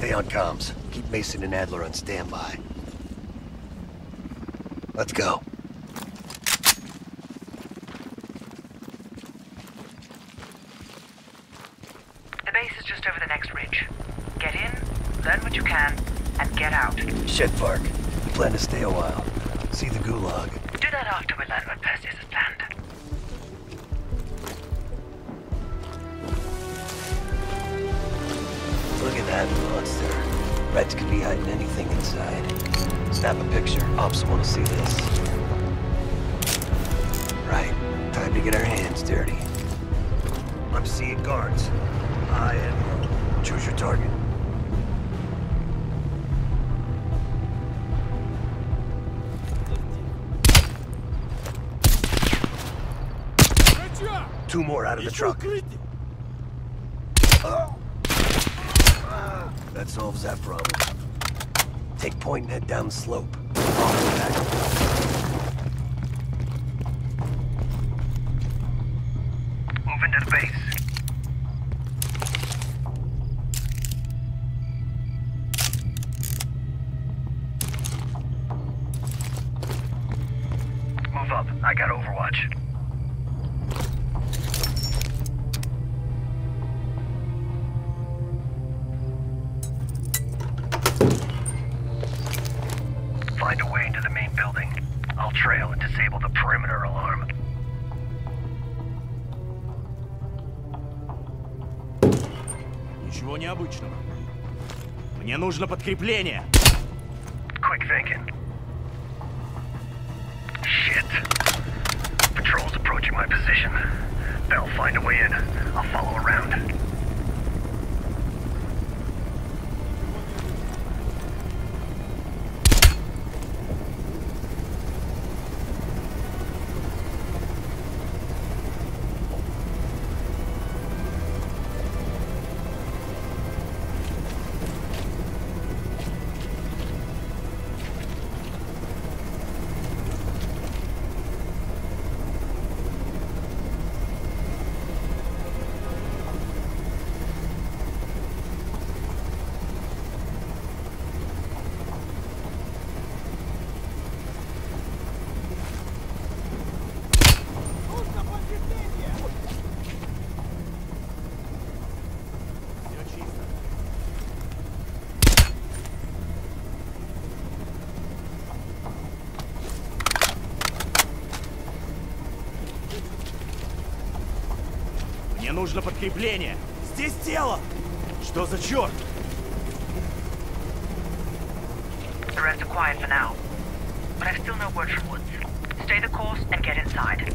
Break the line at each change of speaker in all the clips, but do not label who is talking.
Copy that, Park. Stay on comms. Keep Mason and Adler on standby. Let's go.
The base is just over the next ridge. Get in, learn what you can, and get out.
Shit, Park. We plan to stay a while. See the gulag.
Do that after we learn
Look at that monster. Reds could be hiding anything inside. Snap a picture. Ops want to see this. Right. Time to get our hands dirty. I'm seeing guards. High and low. Choose your target. Two more out of the truck. That solves that problem. Take point and head down the slope.
Move into the base. Move up. I got Overwatch.
Нужно подкрепление.
Quick thinking. Shit. Patrol's approaching my position. They'll find a way in. I'll follow around.
Мне нужно подкрепление. Здесь тело. Что за черт?
The rest are quiet for now. But I've still no word from Woods. Stay the course and get inside.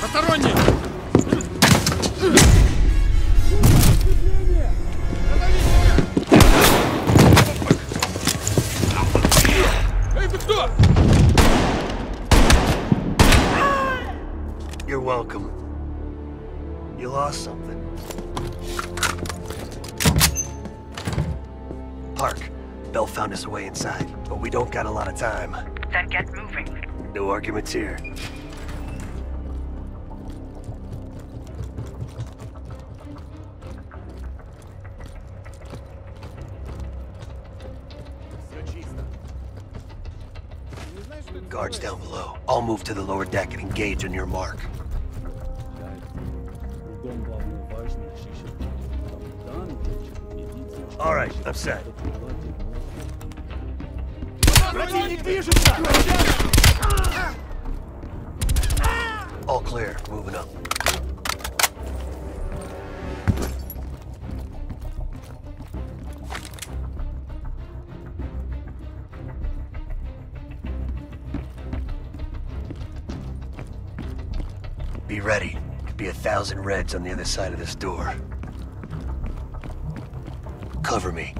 Посторонние! Эй, ты кто?
You're welcome. You lost something. Park. Bell found us a way inside, but we don't got a lot of time.
Then get moving.
No arguments here. Guards down below. I'll move to the lower deck and engage on your mark. All right, I'm set. All clear. Moving up.
thousand reds on the other side of this door. Cover me.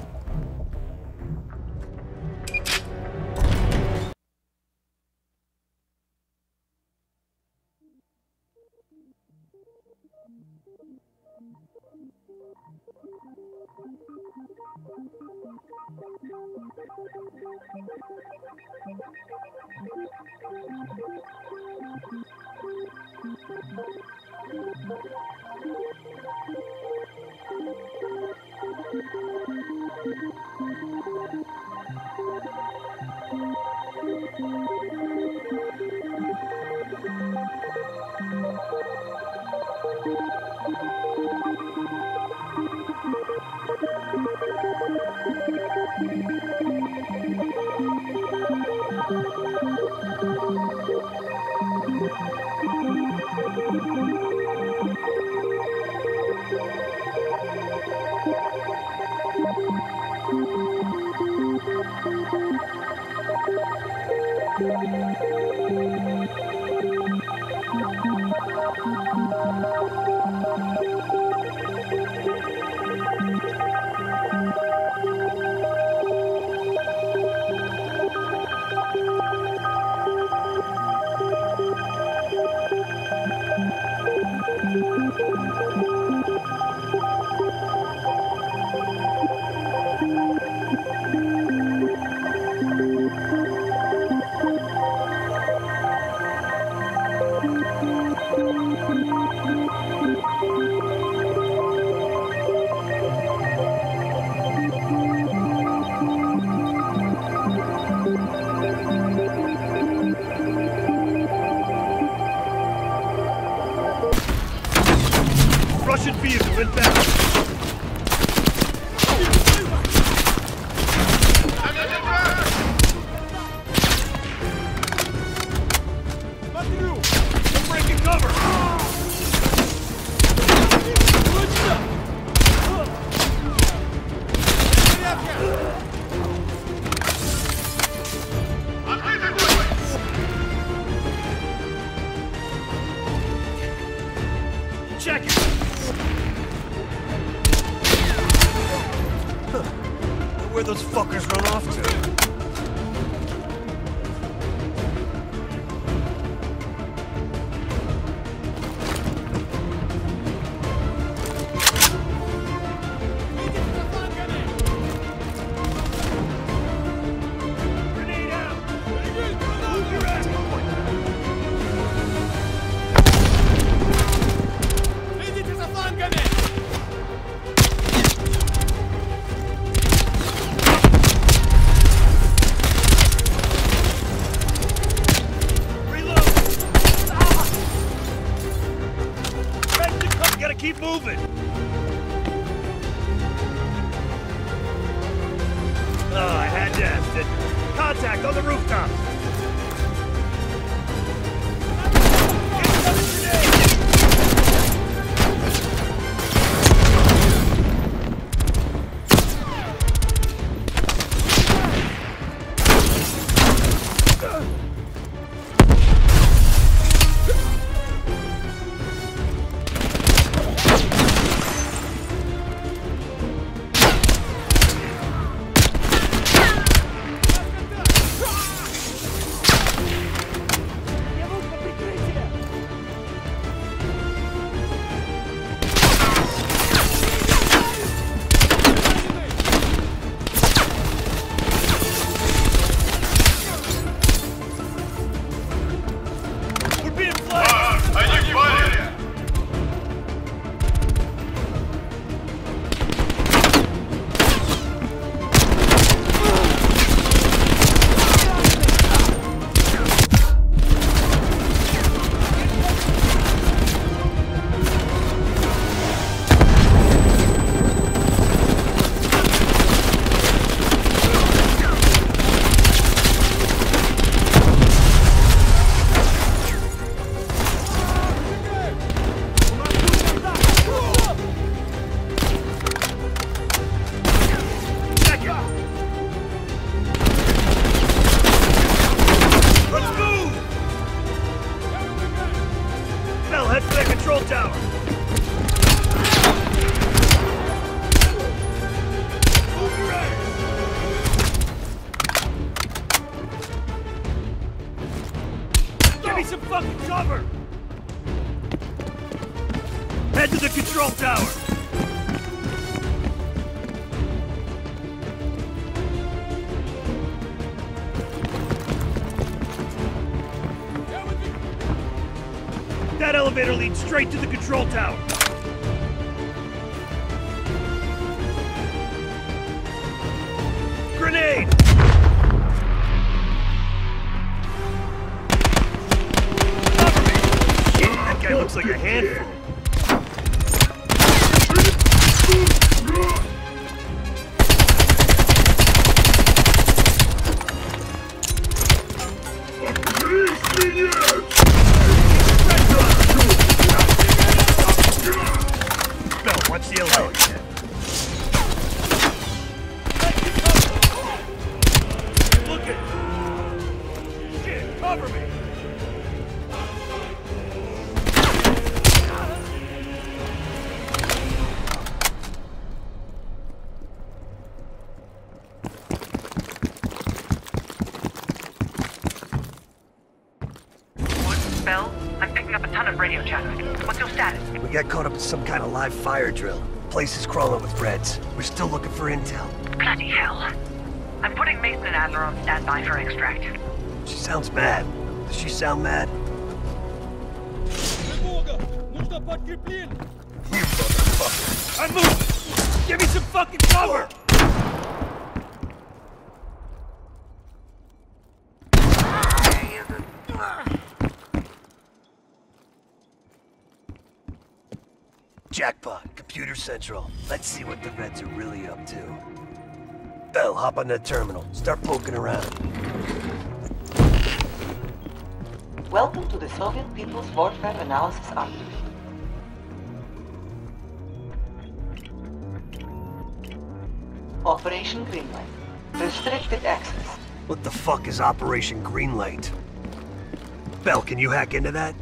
やった! Contact on the rooftops! That elevator leads straight to the control tower. Grenade! Cover me! Shit, that guy looks like a handful. Some kind of live fire drill. Place is crawling with Reds. We're still looking for intel.
Bloody hell. I'm putting Mason and Adler on standby for extract.
She sounds mad. Does she sound mad? You motherfucker! I'm moving! Give me some fucking cover! Jackpot, Computer Central. Let's see what the Reds are really up to. Bell, hop on that terminal. Start poking around.
Welcome to the Soviet People's Warfare Analysis Archive. Operation Greenlight. Restricted access.
What the fuck is Operation Greenlight? Bell, can you hack into that?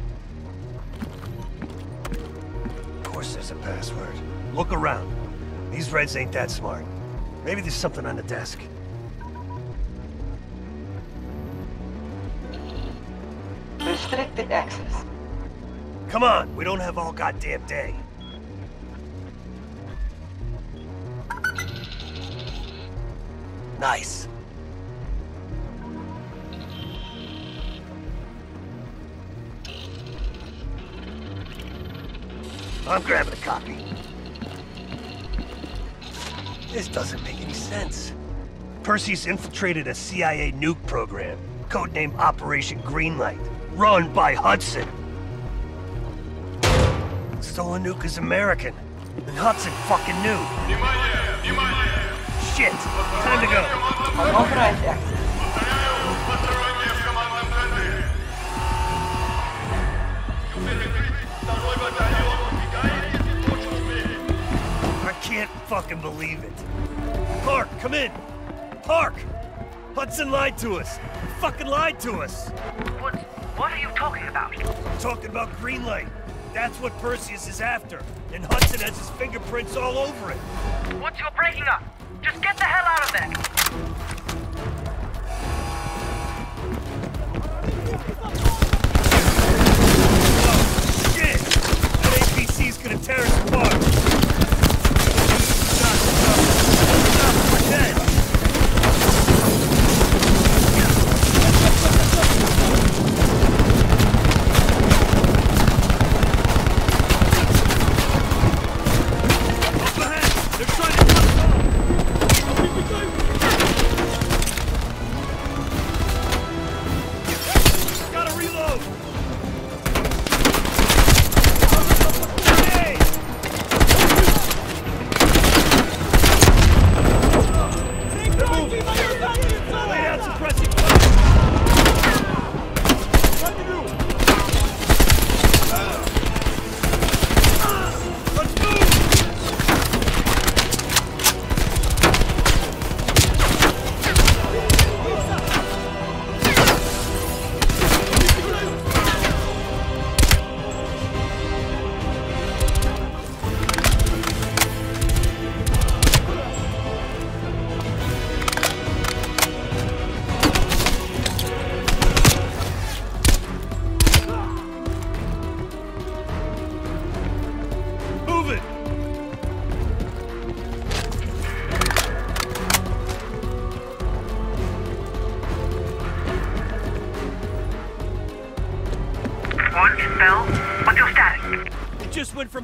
Of a password. Look around. These Reds ain't that smart. Maybe there's something on the desk.
Restricted access.
Come on, we don't have all goddamn day. Nice. I'm grabbing a copy. This doesn't make any sense. Perseus infiltrated a CIA nuke program, codenamed Operation Greenlight, run by Hudson. Stolen nuke is American, and Hudson fucking knew. Shit, time to go. Can't fucking believe it. Park, come in. Park! Hudson lied to us. He fucking lied to us.
Woods, what are you talking about?
Talking about Greenlight. That's what Perseus is after. And Hudson has his fingerprints all over it.
Woods, you're breaking up. Just get the hell out of there.
Shit! That APC's gonna tear us apart.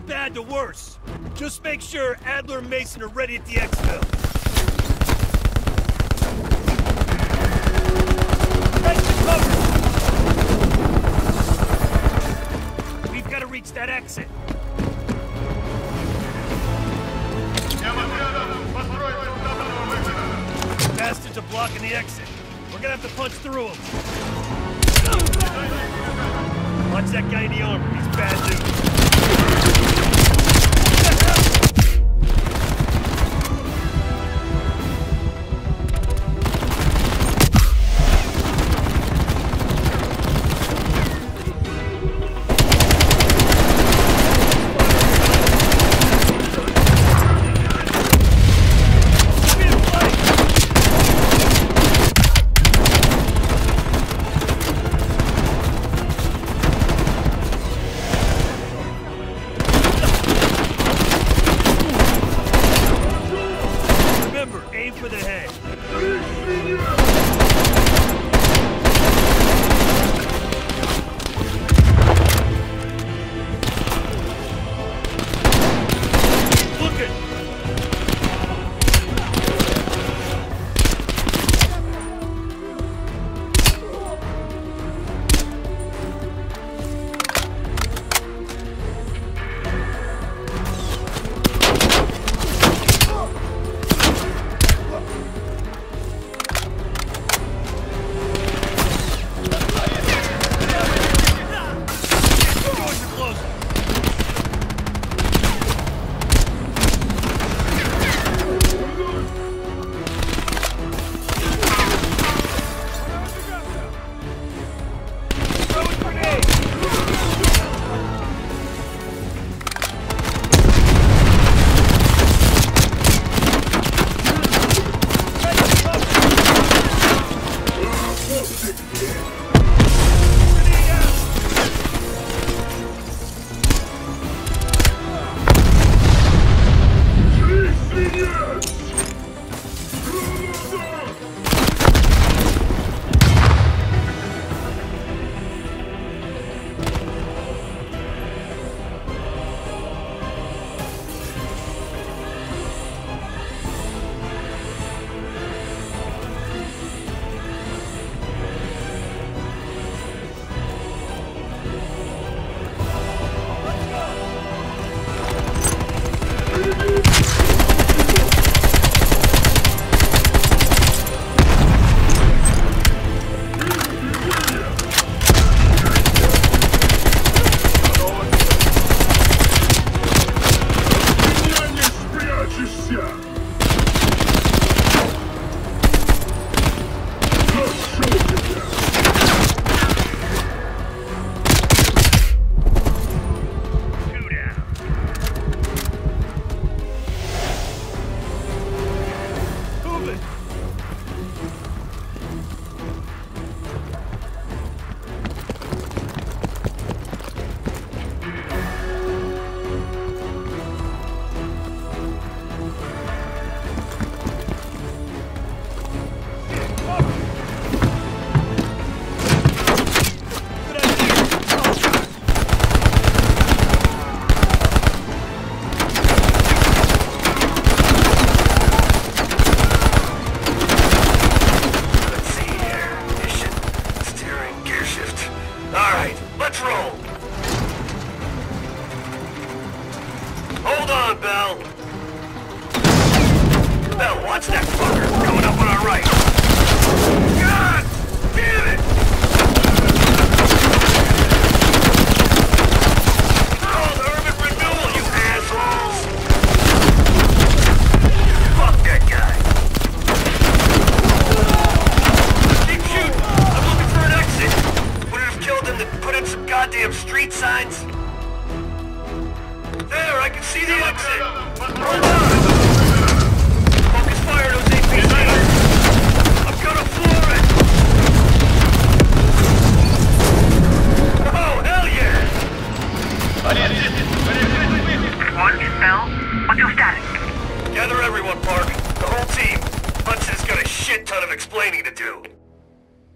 bad to worse. Just make sure Adler and Mason are ready at the exfil. reach that exit. Bastards are blocking the exit. We're gonna have to punch through them. Watch that guy in the armor. He's bad news.